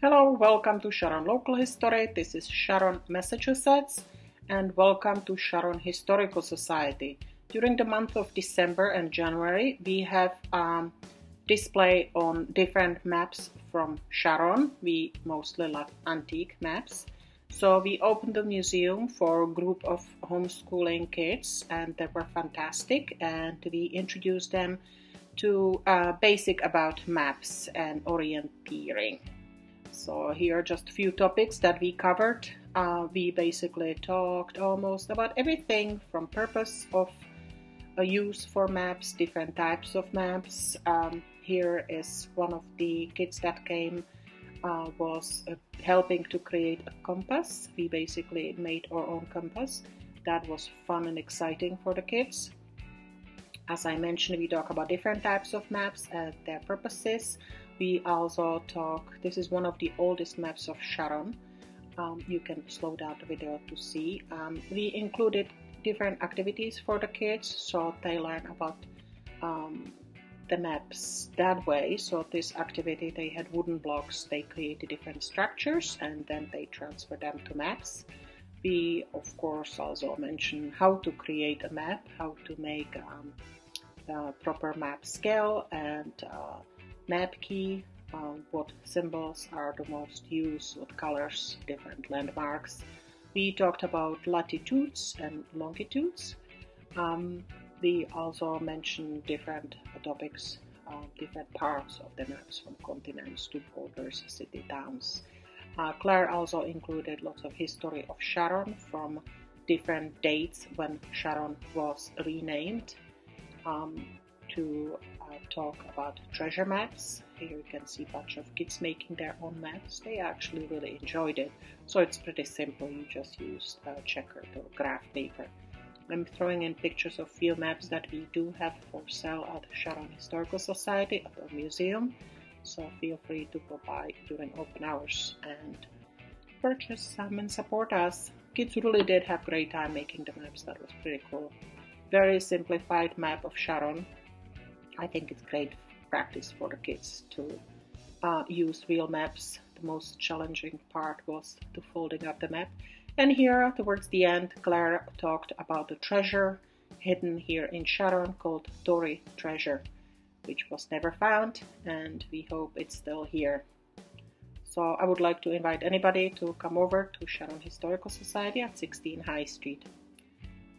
Hello, welcome to Sharon Local History. This is Sharon, Massachusetts, and welcome to Sharon Historical Society. During the month of December and January, we have um, display on different maps from Sharon. We mostly love antique maps. So we opened the museum for a group of homeschooling kids, and they were fantastic. And we introduced them to uh, basic about maps and orienteering. So here are just a few topics that we covered. Uh, we basically talked almost about everything from purpose of a use for maps, different types of maps. Um, here is one of the kids that came uh, was uh, helping to create a compass. We basically made our own compass. That was fun and exciting for the kids. As I mentioned, we talk about different types of maps and their purposes. We also talk, this is one of the oldest maps of Sharon. Um, you can slow down the video to see. Um, we included different activities for the kids so they learn about um, the maps that way. So this activity, they had wooden blocks, they created different structures and then they transfer them to maps. We, of course, also mention how to create a map, how to make um, a proper map scale and uh, map key, uh, what symbols are the most used, what colors, different landmarks. We talked about latitudes and longitudes. Um, we also mentioned different topics, uh, different parts of the maps from continents to borders, city, towns. Uh, Claire also included lots of history of Sharon from different dates when Sharon was renamed um, to uh, talk about treasure maps. Here you can see a bunch of kids making their own maps. They actually really enjoyed it. So it's pretty simple. You just use a checkered or graph paper. I'm throwing in pictures of few maps that we do have for sale at the Sharon Historical Society at our museum. So feel free to go by during open hours and purchase some and support us. Kids really did have great time making the maps. That was pretty cool. Very simplified map of Sharon. I think it's great practice for the kids to uh, use real maps. The most challenging part was the folding up the map and here, towards the end, Claire talked about the treasure hidden here in Sharon called Dory Treasure, which was never found, and we hope it's still here. So I would like to invite anybody to come over to Sharon Historical Society at 16 High Street.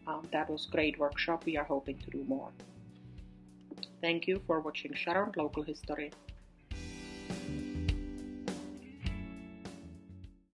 Um, that was great workshop. We are hoping to do more. Thank you for watching Sharon Local History.